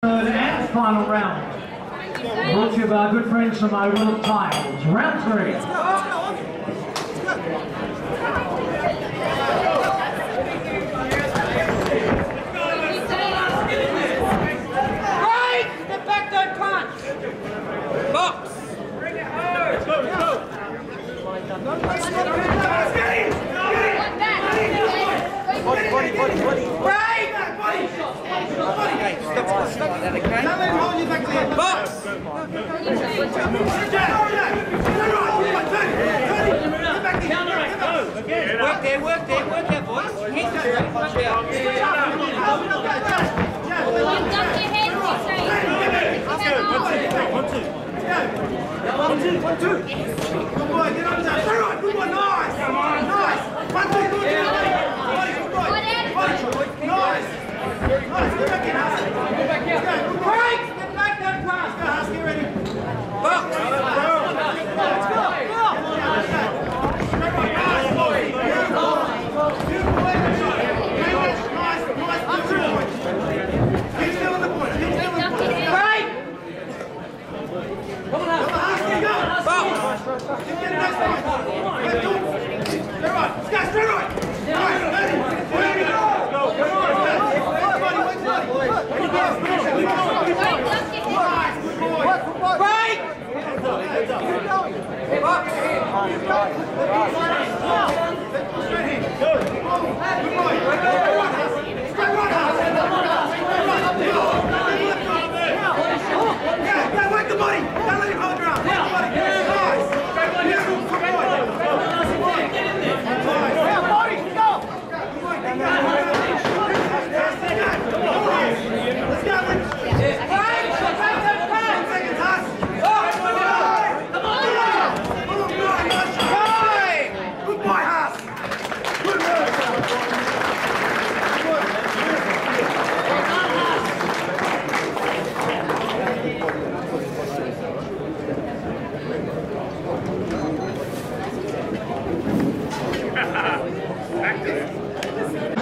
Third and final round. Brought to you by our good friends from Overlook Tiles. Round three. Right! Step back, don't punch! Box! Right! Box! Work there, work there, work there, boys. Hands straight, punch out. Right! Right! Right!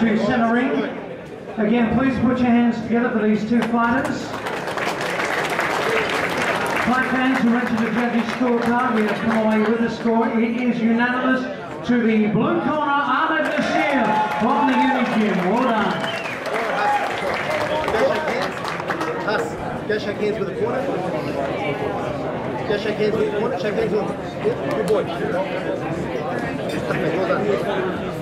To center ring. Again, please put your hands together for these two fighters. Fight fans who to the judges' scorecard, we have come away with a score. It is unanimous to the blue corner, Ahmad Nasir from the Uni Gym. Well done. Gotta shake hands with the corner. Gotta shake hands with the corner. Shake hands with him. Yeah, good boy. Well done.